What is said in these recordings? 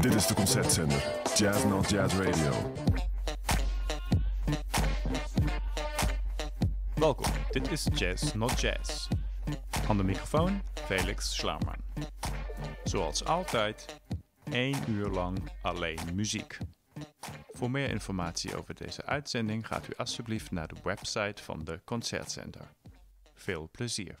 Dit is de concertzender Jazz Not Jazz Radio. Welkom, dit is Jazz Not Jazz. Aan de microfoon Felix Schlauman. Zoals altijd, één uur lang alleen muziek. Voor meer informatie over deze uitzending gaat u alsjeblieft naar de website van de Concertcenter. Veel plezier.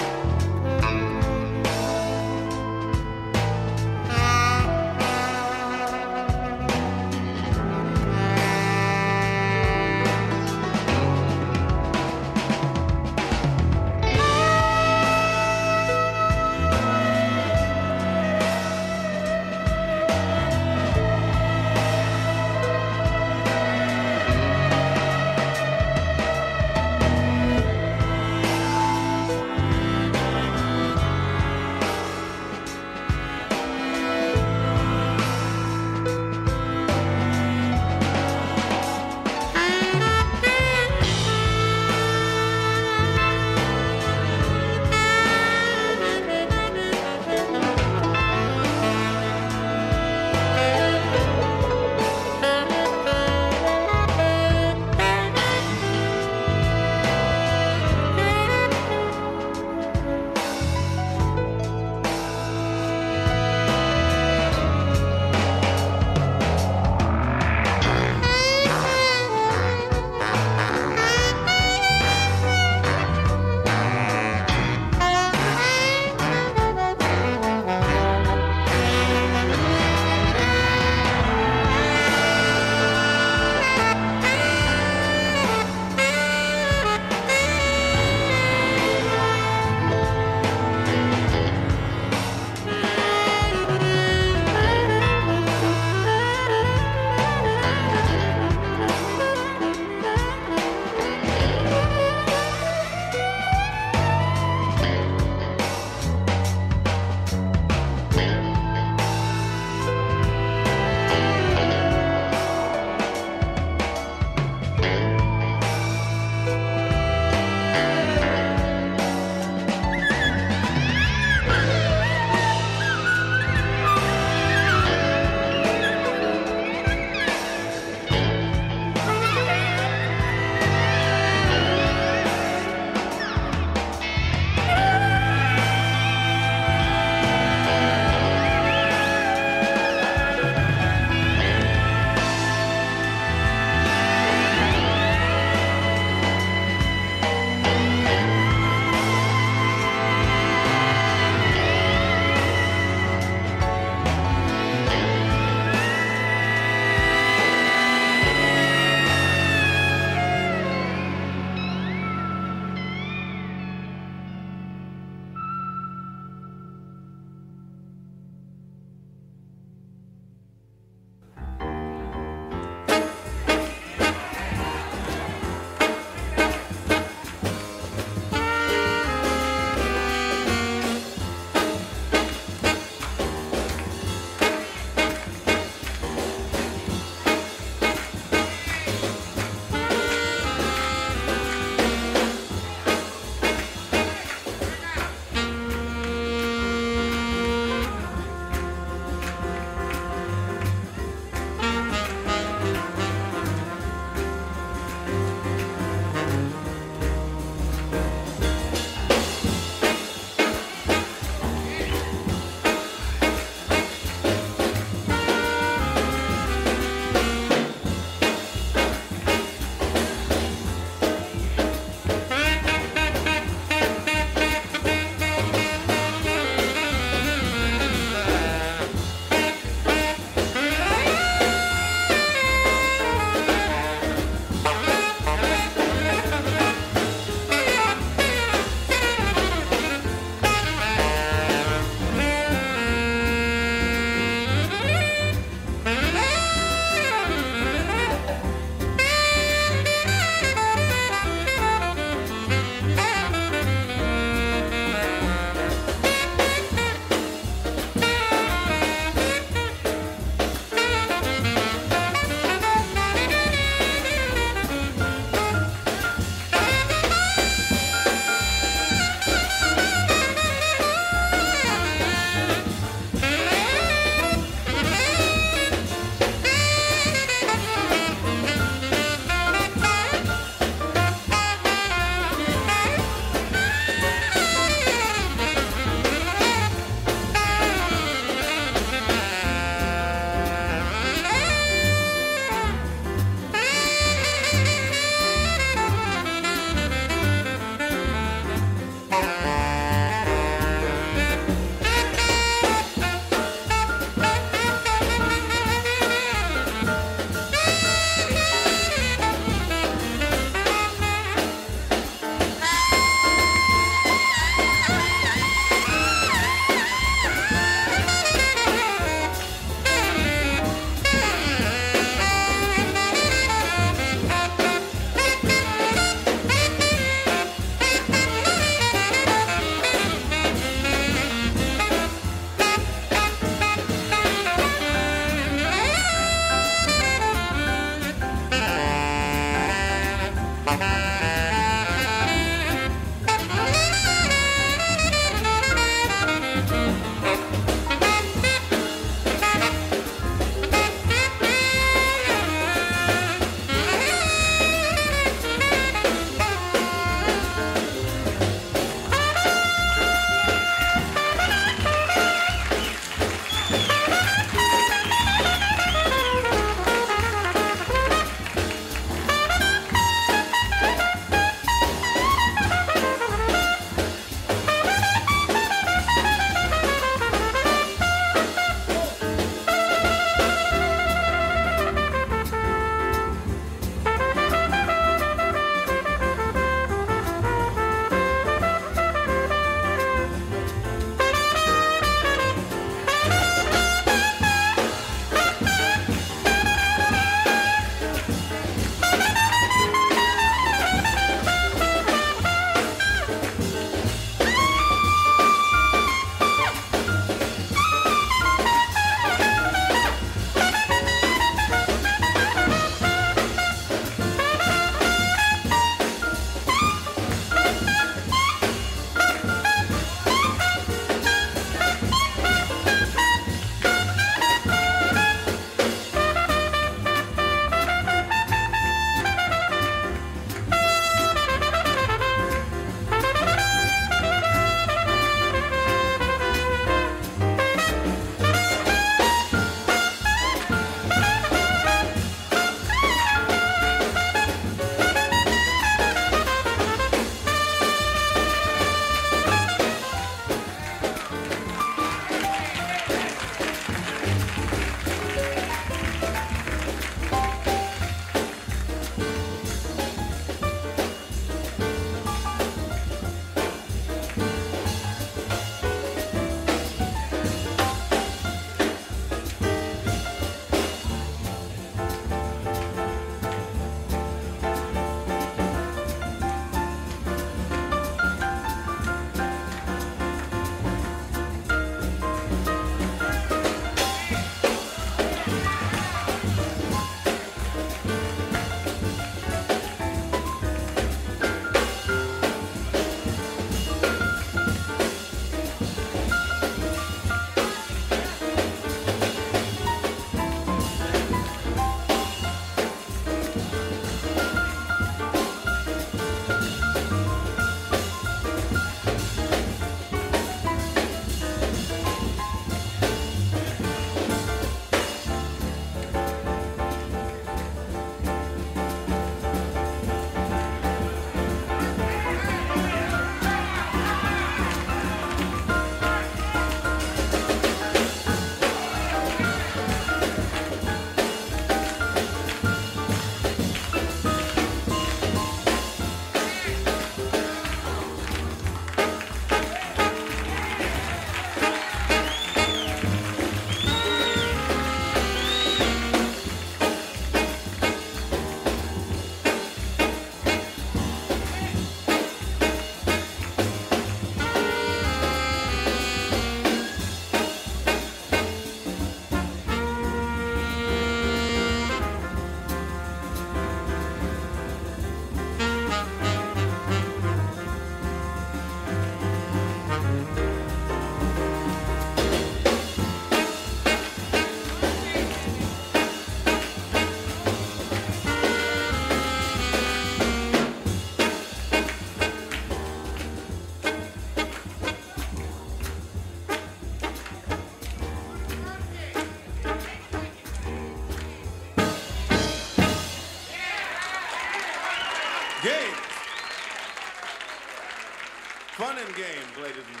congratulated.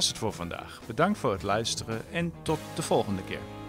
Was het voor vandaag. Bedankt voor het luisteren en tot de volgende keer.